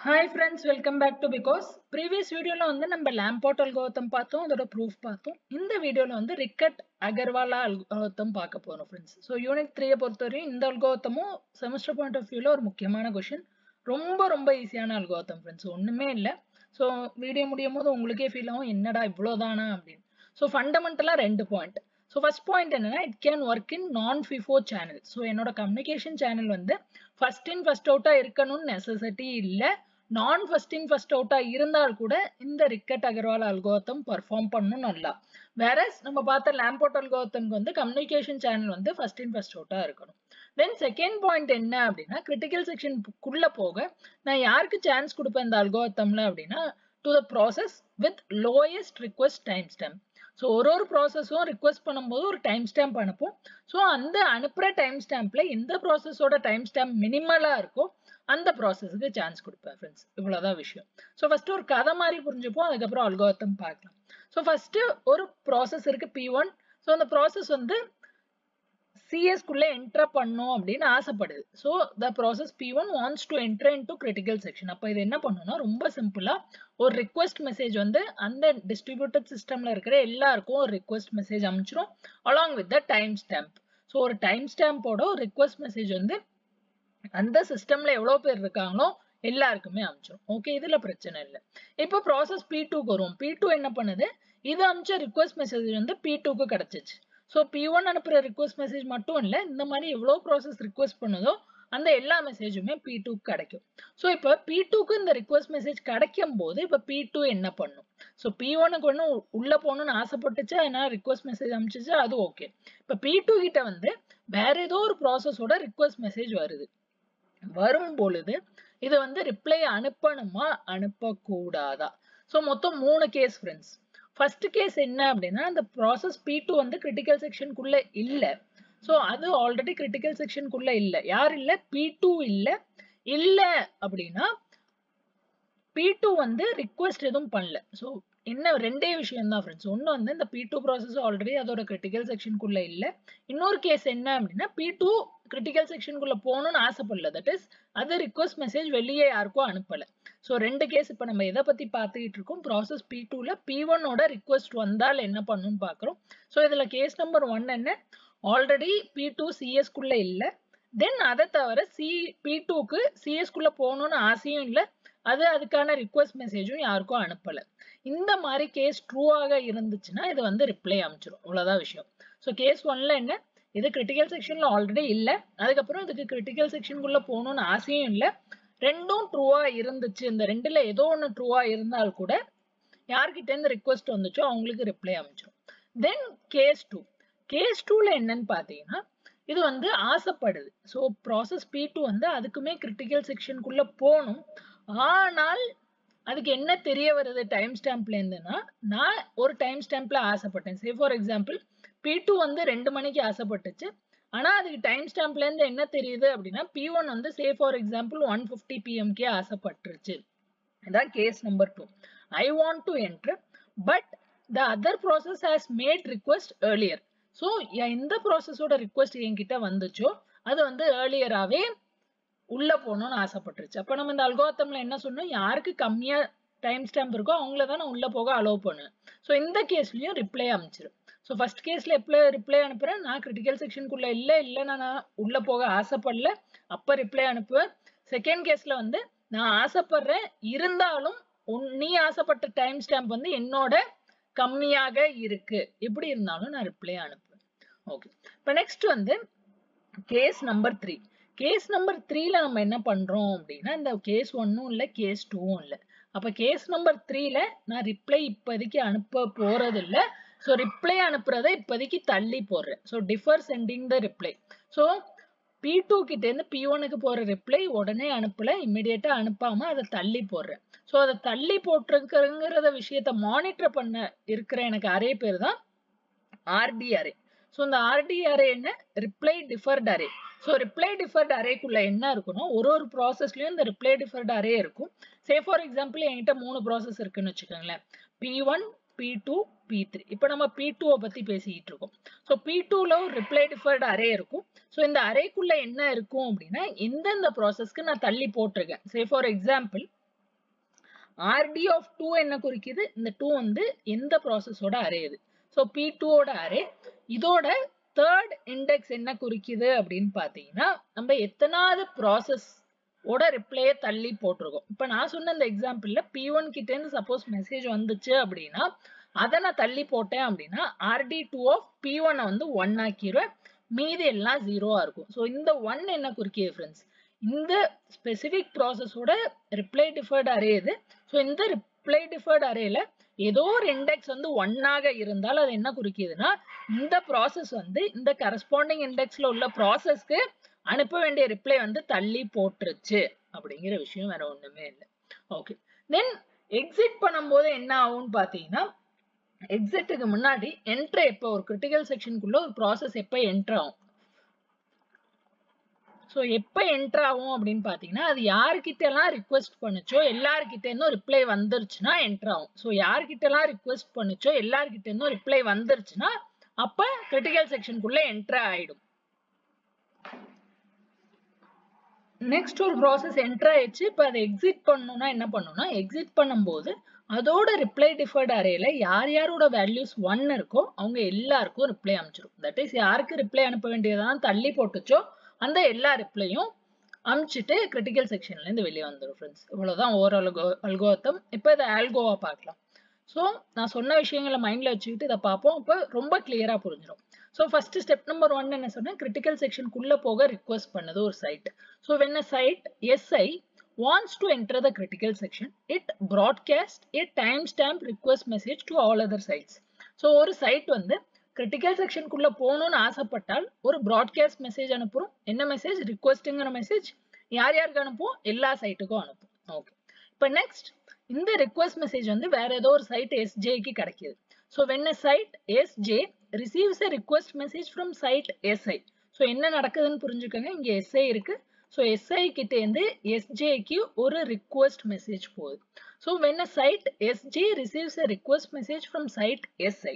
Hi friends welcome back to because previous வீடியோவில் வந்து நம்ம லேம்போட்டல் கௌதம் பார்த்தோம் அதோட ப்ரூஃப் பார்த்தோம். இந்த வீடியோவில் வந்து ரிக்கட் அகர்வாலா அல்கோத்தம் பார்க்க போகிறோம் ஃப்ரெண்ட்ஸ் ஸோ யூனிட் த்ரீயை பொறுத்தவரையும் இந்த அல்கோத்தமும் செமஸ்டர் பாயிண்ட் ஆஃப் வியூவில் ஒரு முக்கியமான கொஷின் ரொம்ப ரொம்ப ஈஸியான அல்கோத்தம் ஃப்ரெண்ட்ஸ் ஒன்றுமே இல்லை. ஸோ வீடியோ முடியும் போது உங்களுக்கே ஃபீல் ஆகும் என்னடா இவ்வளோதானா அப்படின்னு. ஸோ ஃபண்டமெண்டலாக ரெண்டு பாயிண்ட் ஸோ ஃபஸ்ட் பாயிண்ட் என்னன்னா it can work in non FIFO channel so என்னோட கம்யூனிகேஷன் சேனல் வந்து ஃபர்ஸ்ட் இன் ஃபர்ஸ்ட் அவுட்டாக இருக்கணும்னு நெசசிட்டி இல்லை. நான் ஃபர்ஸ்ட் இன் ஃபர்ஸ்ட் அவுட்டாக இருந்தால் கூட இந்த ரிக்கட் அகர்வால் அல்கோத்தம் பர்ஃபார்ம் பண்ணும் நல்லா. வேற நம்ம பார்த்த லேம்போர்ட் அல்கோத்தம்க்கு வந்து கம்யூனிகேஷன் சேனல் வந்து ஃபர்ஸ்ட் இன் ஃபர்ஸ்ட் அவுட்டாக இருக்கணும். தென் செகண்ட் பாயிண்ட் என்ன அப்படின்னா கிரிட்டிக்கல் செக்ஷனுக்குள்ள போக நான் யாருக்கு சான்ஸ் கொடுப்பேன் இந்த அல்கோத்தம்ல அப்படின்னா to the process with lowest request time stamp so ஒரு ஒரு ப்ராசஸும் ரிக்வஸ்ட் பண்ணும்போது ஒரு டைம் ஸ்டாம்ப் அனுப்பும். ஸோ அந்த அனுப்புகிற டைம் ஸ்டாம்பில் எந்த ப்ராசஸோட டைம் ஸ்டாம்ப் மினிமலாக இருக்கோ அந்த ப்ராசஸுக்கு சான்ஸ் கொடுப்பேன் ஃப்ரெண்ட்ஸ் இவ்வளோதான் விஷயம். ஸோ ஃபஸ்ட்டு ஒரு கதை மாதிரி புரிஞ்சுப்போம் அதுக்கப்புறம் அல்கோத்தம் பார்க்கலாம். ஸோ ஃபஸ்ட்டு ஒரு ப்ராசஸ் இருக்குது பி ஒன் ஸோ அந்த ப்ராசஸ் வந்து சிஎஸ்குள்ளே என்ட்ரு பண்ணும் அப்படின்னு ஆசைப்படுது. So the process P one wants to enter into critical section அப்போ இது என்ன பண்ணுன்னா ரொம்ப சிம்பிளாக ஒரு ரிக்வெஸ்ட் மெசேஜ் வந்து அந்த டிஸ்ட்ரிபியூட்டட் சிஸ்டமில் இருக்கிற எல்லாருக்கும் ஒரு request message அமைச்சிரும் along with the time stamp so ஒரு டைம் ஸ்டாம்போட ஒரு ரிக்வெஸ்ட் மெசேஜ் வந்து அந்த சிஸ்டம்ல எவ்வளோ பேர் இருக்காங்களோ எல்லாருக்குமே அமைச்சிடும் ஓகே இதுல பிரச்சனை இல்லை. இப்போ ப்ராசஸ் பி டூக்கு வரும் பி டூ என்ன பண்ணுது? இது அனுப்பிச்ச ரிக்வெஸ்ட் மெசேஜ் வந்து பி டூக்கு கிடைச்சிச்சு. ஸோ பி ஒன் அனுப்புற ரிக்வஸ்ட் மெசேஜ் மட்டும் இல்லை இந்த மாதிரி எவ்வளோ ப்ராசஸ் ரிக்வஸ்ட் பண்ணுதோ அந்த எல்லா மெசேஜுமே பி டூக்கு கிடைக்கும். ஸோ இப்போ பி டூக்கு இந்த ரிக்வெஸ்ட் மெசேஜ் கிடைக்கும் போது இப்போ பி டூ என்ன பண்ணும்? ஸோ பி ஒனுக்கு ஒன்று உள்ள போகணும்னு ஆசைப்பட்டுச்சு அதனால ரிக்வெஸ்ட் மெசேஜ் அனுப்பிச்சிச்சு அது ஓகே இப்போ பி டூ கிட்ட வந்து வேற ஏதோ ஒரு ப்ராசஸோட ரிக்வெஸ்ட் மெசேஜ் வருது. வரும் பொழுது இது வந்து ரிப்ளை அனுப்பணுமா? அனுப்பக்கூடாதா? ஸோ மொத்தம் மூணு கேஸ் ஃப்ரெண்ட்ஸ் ஃபர்ஸ்ட் கேஸ் என்ன அப்படின்னா அந்த ப்ராசஸ் பி டூ வந்து கிரிட்டிக்கல் செக்ஷனுக்குள்ளே இல்லை. ஸோ அது ஆல்ரெடி கிரிட்டிக்கல் செக்ஷனுக்குள்ளே இல்லை. யார் இல்லை? பி டூ இல்லை. இல்லை அப்படின்னா பி டூ வந்து ரிக்வெஸ்ட் எதுவும் பண்ணல. ஸோ என்ன ரெண்டே விஷயம் தான் ஃப்ரெண்ட்ஸ் ஒன்று வந்து இந்த பி டூ ப்ராசஸ் ஆல்ரெடி அதோட கிரிட்டிக்கல் செக்ஷனுக்குள்ளே இல்லை. இன்னொரு கேஸ் என்ன அப்படின்னா பி டூ கிரிட்டிக்கல் செக்ஷனுக்குள்ள போகணும்னு ஆசைப்படல. தட் இஸ் அது ரிக்வஸ்ட் மெசேஜ் வெளியே யாருக்கும் அனுப்பல. ஸோ ரெண்டு கேஸ் இப்போ நம்ம எதை பற்றி பார்த்துக்கிட்டு இருக்கோம்? ப்ராசஸ் பி டூவில் பி ஒன்னோட ரிக்வஸ்ட் வந்தால் என்ன பண்ணுன்னு பார்க்குறோம். ஸோ இதில் கேஸ் நம்பர் ஒன் என்ன? ஆல்ரெடி பி டூ சிஎஸ்குள்ளே இல்லை. தென் அதை தவிர சி பி டூக்கு சிஎஸ்குள்ளே போகணும்னு ஆசையும் இல்லை. அது அதுக்கான ரிக்வஸ்ட் மெசேஜும் யாருக்கும் அனுப்பலை. இந்த மாதிரி கேஸ் ட்ரூவாக இருந்துச்சுன்னா இது வந்து ரிப்ளை அமைச்சிடும் அவ்வளோதான் விஷயம். ஸோ கேஸ் ஒன்ல என்ன? இது கிரிட்டிக்கல் செக்ஷன்ல ஆல்ரெடி இல்லை. அதுக்கப்புறம் இதுக்கு கிரிட்டிக்கல் செக்ஷனுக்குள்ள போகணும்னு ஆசையும் இல்லை. ரெண்டும் ட்ரூவா இருந்துச்சு. இந்த ரெண்டுல ஏதோ ஒன்று ட்ரூவா இருந்தால் கூட யார்கிட்ட இருந்து ரிக்வஸ்ட் வந்துச்சோ அவங்களுக்கு ரிப்ளை அமைச்சிடும் தென் கேஸ் டூ கேஸ் டூல என்னன்னு பார்த்தீங்கன்னா இது வந்து ஆசைப்படுது. ஸோ ப்ராசஸ் பி டூ வந்து அதுக்குமே கிரிட்டிக்கல் செக்ஷனுக்குள்ள போகணும். ஆனால் அதுக்கு என்ன தெரிய வருது? டைம் ஸ்டாம்ப்ல இருந்துன்னா நான் ஒரு டைம் ஸ்டாம்ப்ல ஆசைப்பட்டேன். Say for example P two வந்து ரெண்டு மணிக்கு ஆசைப்பட்டுச்சு. ஆனால் அதுக்கு டைம் ஸ்டாம்ப்லேருந்து என்ன தெரியுது அப்படின்னா பி ஒன் வந்து say for example one fifty PMK ஆசைப்பட்டுருச்சு. இதான் case number two I want to enter but the other process has made request earlier so எந்த ப்ராசஸோட ரிக்வஸ்ட் என்கிட்ட வந்துச்சோ அது வந்து ஏர்லியராகவே உள்ள போகணும்னு ஆசைப்பட்டுருச்சு. அப்போ நம்ம இந்த அல்கோத்தமில் என்ன சொன்னோம்? யாருக்கு கம்மியாக டைம் ஸ்டாம்ப் இருக்கோ அவங்கள தான் நான் உள்ளே போக அலோவ் பண்ணுவேன். ஸோ இந்த கேஸ்லையும் ரிப்ளை அமைச்சிடும் ஸோ ஃபர்ஸ்ட் கேஸ்ல எப்போ ரிப்ளை அனுப்புறேன்? நான் கிரிட்டிக்கல் செக்ஷனுக்குள்ளே இல்லை இல்லை நான் உள்ளே போக ஆசைப்படல அப்போ ரிப்ளை அனுப்புவேன். செகண்ட் கேஸ்ல வந்து நான் ஆசைப்படுறேன் இருந்தாலும் நீ ஆசைப்பட்ட டைம் ஸ்டாம்ப் வந்து என்னோட கம்மியாக இருக்கு. எப்படி இருந்தாலும் நான் ரிப்ளை அனுப்புவேன். ஓகே இப்போ நெக்ஸ்ட் வந்து case number three case number த்ரீல நம்ம என்ன பண்றோம் அப்படின்னா இந்த கேஸ் ஒன்னும் இல்லை கேஸ் டூவும் இல்லை. அப்போ கேஸ் நம்பர் த்ரீல நான் ரிப்ளை இப்போதைக்கு அனுப்ப போறது இல்லை ஸோ ரிப்ளை அனுப்புறத இப்போதைக்கு தள்ளி போடுறேன். So defer sending the reply so P two கிட்டேருந்து பி ஒனுக்கு போகிற ரிப்ளை உடனே அனுப்பலை இம்மிடியேட்டாக அனுப்பாமல் அதை தள்ளி போடுறேன். ஸோ அதை தள்ளி போட்டிருக்கிறங்கிற விஷயத்த மானிட்டர் பண்ண இருக்கிற எனக்கு அரே பேர் தான் ஆர்டி அரே ஸோ இந்த ஆர்டி அரே என்ன? Reply deferred array so reply deferred அரேக்குள்ள என்ன இருக்குன்னா ஒரு ஒரு ப்ராசஸ்லையும் இந்த ரிப்ளை டிஃபர்ட் அரே இருக்கும். சே ஃபார் எக்ஸாம்பிள் என்கிட்ட மூணு ப்ராசஸ் இருக்குன்னு வச்சுக்கோங்களேன். P one P two P three இப்போ நம்ம பி டூவை பத்தி பேசிக்கிட்டு இருக்கோம் ஸோ பி டூல ஒரு ரிப்ளை டிஃபர்ட் அரே இருக்கும். ஸோ இந்த அரேக்குள்ளே என்ன இருக்கும் அப்படின்னா எந்தெந்த ப்ராசஸ்க்கு நான் தள்ளி போட்டிருக்கேன். Say for example RD of two என்ன குறிக்குது? இந்த டூ வந்து எந்த ப்ராசஸோட அரே இது? ஸோ பி டூவோட அரே இதோட தேர்ட் இண்டெக்ஸ் என்ன குறிக்குது அப்படின்னு பார்த்தீங்கன்னா நம்ம எத்தனாவது ப்ராசஸ் ஓட ரிப்ளையை தள்ளி போட்டிருக்கோம். இப்போ நான் சொன்ன இந்த எக்ஸாம்பிளில் பி ஒன் கிட்டேருந்து சப்போஸ் மெசேஜ் வந்துச்சு அப்படின்னா அதை நான் தள்ளி போட்டேன் அப்படின்னா ஆர்டி டூ ஆஃப் பி ஒன்னை வந்து ஒன் ஆக்கிடுவேன் மீதி எல்லாம் ஜீரோவாக இருக்கும். ஸோ இந்த ஒன் என்ன குறுக்கிய ஃப்ரெண்ட்ஸ் இந்த ஸ்பெசிஃபிக் ப்ராசஸோட ரிப்ளை டிஃபர்ட் அரே இது. ஸோ இந்த ரிப்ளை டிஃபர்ட் அரேல ஏதோ ஒரு இண்டெக்ஸ் வந்து ஒன்னாக இருந்தால் அது என்ன குறிக்கிதுன்னா இந்த ப்ராசஸ் வந்து இந்த கரஸ்பாண்டிங் இண்டெக்ஸ்ல உள்ள ப்ராசஸ்க்கு அனுப்ப வேண்டிய ரிப்ளை வந்து தள்ளி போட்டுருச்சு. அப்படிங்கிற விஷயம் வேற ஒண்ணுமே இல்லை. ஓகே தென் எக்ஸிட் பண்ணும்போது என்ன ஆகும்னு பார்த்தீங்கன்னா எக்ஸிட்டுக்கு முன்னாடி என்ட்ரு எப்போ? ஒரு கிரிட்டிக்கல் செக்ஷனுக்குள்ள ஒரு ப்ராசஸ் எப்போ என்ட்ரு ஆகும்? ஸோ எப்போ என்ட்ரு ஆகும் அப்படின்னு பார்த்தீங்கன்னா அது யார்கிட்டலாம் ரிக்வெஸ்ட் பண்ணுச்சோ எல்லார்கிட்ட இருந்தும் ரிப்ளை வந்துருச்சுன்னா என்ட்ரு ஆகும். ஸோ யார்கிட்டலாம் ரிக்வெஸ்ட் பண்ணுச்சோ எல்லார்கிட்ட இருந்தும் ரிப்ளை வந்துருச்சுன்னா அப்போ கிரிட்டிக்கல் செக்ஷனுக்குள்ளே என்ட்ரு ஆகிடும் நெக்ஸ்ட் ஒரு ப்ராசஸ் என்டர் ஆயிடுச்சு. இப்போ அதை எக்ஸிட் பண்ணணும்னா என்ன பண்ணணும்னா எக்ஸிட் பண்ணும்போது அதோட ரிப்ளை டிஃபர்ட் அரேல யார் யாரோட வேல்யூஸ் ஒன் இருக்கோ அவங்க எல்லாருக்கும் ரிப்ளை அமைச்சிடும் தட் இஸ் யாருக்கு ரிப்ளை அனுப்ப வேண்டியதான் தள்ளி போட்டுச்சோ அந்த எல்லா ரிப்ளையும் அமுச்சிட்டு கிரிட்டிக்கல் செக்ஷன்லேருந்து வெளியே வந்துடும் ஃப்ரெண்ட்ஸ் இவ்வளோதான் ஓவர் அல்கோ அல்கோத்தம் இப்போ இதை ஆல்கோவா பார்க்கலாம். ஸோ நான் சொன்ன விஷயங்களை மைண்டில் வச்சுக்கிட்டு இதை பார்ப்போம். அப்போ ரொம்ப கிளியராக புரிஞ்சிடும் so first step number one என்ன சொன்னேன்? கிரிட்டிக்கல் செக்ஷனுக்குள்ளே போக ரிக்வஸ்ட் பண்ணது ஒரு site so when a site SI wants to enter the critical section, it broadcasts a timestamp request message to all other sites. So ஒரு சைட் வந்து critical செக்ஷனுக்குள்ள போகணுன்னு ஆசைப்பட்டால் ஒரு ப்ராட்காஸ்ட் மெசேஜ் அனுப்புறோம். என்ன மெசேஜ் ரிக்வஸ்ட்டுங்கிற மெசேஜ் யார் யாருக்கு அனுப்புவோம்? எல்லா சைட்டுக்கும் அனுப்பும் ஓகே இப்போ நெக்ஸ்ட் இந்த ரெக்வஸ்ட் மெசேஜ் வந்து வேற ஏதோ ஒரு சைட் எஸ்ஜேக்கு கிடைக்கிது. So when a site SJ receives a request message from site SI so என்ன நடக்குதுன்னு புரிஞ்சுக்கோங்க. இங்கே எஸ்ஐ இருக்கு. ஸோ எஸ்ஐ கிட்டேருந்து எஸ்ஜேக்கு ஒரு ரிக்வஸ்ட் மெசேஜ் போகுது. So when a site SJ receives a request message from site SI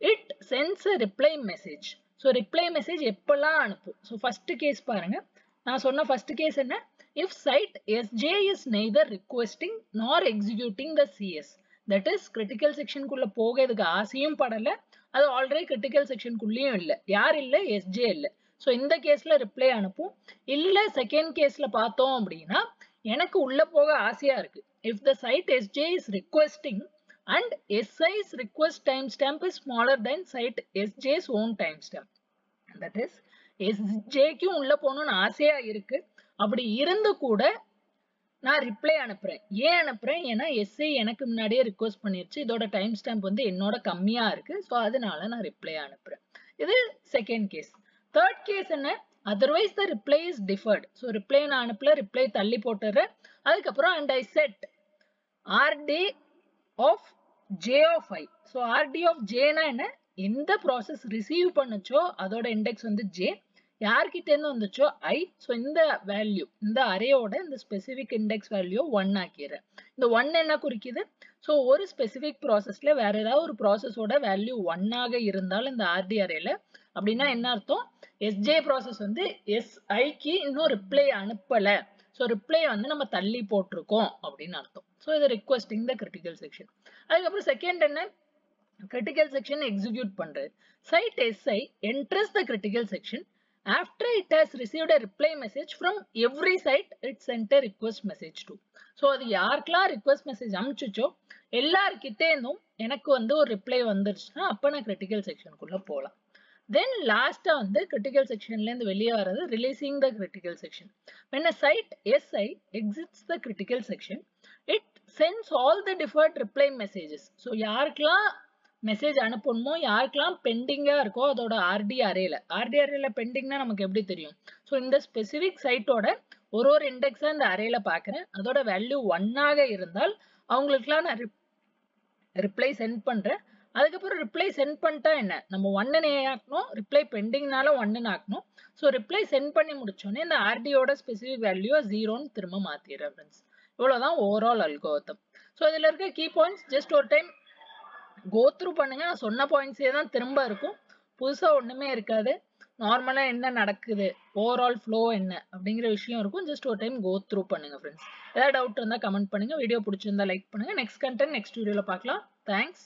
it sends a reply message so reply message எப்பெல்லாம் அனுப்பும்? ஸோ ஃபஸ்ட்டு கேஸ் பாருங்கள் நான் சொன்ன ஃபஸ்ட்டு கேஸ் என்ன? If site SJ is neither requesting nor executing the CS that is critical செக்ஷனுக்குள்ள போக இதுக்கு ஆசையும் படல அது ஆல்ரெடி கிரிட்டிக்கல் செக்ஷனுக்குள்ளேயும் இல்லை யார் இல்லை எஸ்ஜே இல்லை. ஸோ இந்த கேஸில் ரிப்ளை அனுப்பும். இல்லை செகண்ட் கேஸில் பார்த்தோம் அப்படின்னா எனக்கு உள்ளே போக ஆசையாக இருக்குது if the site SJ is requesting and SI's request time stamp is smaller then site SJ's own time stamp that is எஸ்ஜேக்கும் உள்ளே போகணும்னு ஆசையாக இருக்கு. அப்படி இருந்து கூட நான் ரிப்ளை அனுப்புறேன். ஏன் அனுப்புறேன்? ஏன்னா எஸ்ஏ எனக்கு முன்னாடியே ரிக்வஸ்ட் பண்ணிருச்சு. இதோட டைம் ஸ்டாம்ப் வந்து என்னோட கம்மியா இருக்கு. ஸோ அதனால நான் ரிப்ளை அனுப்புறேன். இது செகண்ட் கேஸ் தேர்ட் கேஸ் என்ன? Otherwise the reply is deferred so reply நான் அனுப்பல ரிப்ளை தள்ளி போட்டுறேன். அதுக்கப்புறம் and I set RD of J of I so RD of ஜேனா என்ன? எந்த ப்ராசஸ் ரிசீவ் பண்ணுச்சோ அதோட இண்டெக்ஸ் வந்து ஜே யார்கிட்ட இருந்து வந்துச்சோ ஐ ஸோ இந்த வேல்யூ இந்த அரேயோட இந்த ஸ்பெசிஃபிக் இண்டெக்ஸ் வேல்யூ ஒன் ஆக்கிடுறேன். இந்த ஒன் என்ன குறிக்குது? ஸோ ஒரு ஸ்பெசிஃபிக் ப்ராசஸ்ல வேற ஏதாவது ஒரு ப்ராசஸோட வேல்யூ ஒன்னாக இருந்தாலும் இந்த ஆர்டி அரேல அப்படின்னா என்ன அர்த்தம்? எஸ்ஜே ப்ராசஸ் வந்து எஸ்ஐக்கு இன்னும் ரிப்ளை அனுப்பலை. ஸோ ரிப்ளை வந்து நம்ம தள்ளி போட்டிருக்கோம் அப்படின்னு அர்த்தம். ஸோ இது ரிக்வஸ்டிங் த கிரிட்டிக்கல் செக்ஷன் அதுக்கப்புறம் செகண்ட் என்ன? கிரிட்டிக்கல் செக்ஷன் எக்ஸிக்யூட் பண்றது. Site SI enters the critical section after it has received a reply message from every site it sent a request message to. So அது யாருக்கெல்லாம் request message அனுப்பிச்சுச்சோ எல்லார்கிட்டே இருந்தும் எனக்கு வந்து ஒரு reply வந்துருச்சுன்னா அப்போ நான் கிரிட்டிக்கல் செக்ஷனுக்குள்ள போகலாம் தென் லாஸ்டா வந்து கிரிட்டிக்கல் செக்ஷன்ல இருந்து வெளியே வர்றது releasing the critical section when a site SI exits the critical section it sends all the deferred reply messages so யாருக்கெல்லாம் மெசேஜ் அனுப்பணுமோ? யாருக்கெல்லாம் பெண்டிங்காக இருக்கோ அதோட ஆர்டி அரேல ஆர்டி அரேல பெண்டிங்னா நமக்கு எப்படி தெரியும்? ஸோ இந்த ஸ்பெசிஃபிக் சைட்டோட ஒரு ஒரு இண்டெக்ஸாக இந்த அரேல பார்க்குறேன் அதோட வேல்யூ ஒன்னாக இருந்தால் அவங்களுக்குலாம் நான் ரிப்ளை சென்ட் பண்ணுறேன் அதுக்கப்புறம் ரிப்ளை சென்ட் பண்ணிட்டா என்ன? நம்ம ஒன்னு ஆக்கணும் ரிப்ளை பெண்டிங்னால ஒன்னு ஆக்கணும். ஸோ ரிப்ளை சென்ட் பண்ணி முடிச்சோடனே இந்த ஆர்டியோட ஸ்பெசிஃபிக் வேல்யூ ஜீரோன்னு திரும்ப மாற்றிடுறேன் ஃப்ரெண்ட்ஸ் இவ்வளோதான் ஓவரால் அல்கோத்தம் ஸோ இதில் இருக்க கீ பாயிண்ட்ஸ் ஜஸ்ட் ஒரு டைம் கோத்ரூ பண்ணுங்க. நான் சொன்ன பாயிண்ட்ஸே தான் திரும்ப இருக்கும். புதுசாக ஒன்றுமே இருக்காது. நார்மலாக என்ன நடக்குது? ஓவரால் ஃப்ளோ என்ன? அப்படிங்கிற விஷயம் இருக்கும். ஜஸ்ட் ஒரு டைம் கோ த்ரூ ஃப்ரெண்ட்ஸ் ஏதாவது டவுட் இருந்தால் கமெண்ட் பண்ணுங்க. வீடியோ பிடிச்சிருந்தா லைக் பண்ணுங்க. நெக்ஸ்ட் கண்டென்ட் நெக்ஸ்ட் வீடியோவில் பார்க்கலாம். தேங்க்ஸ்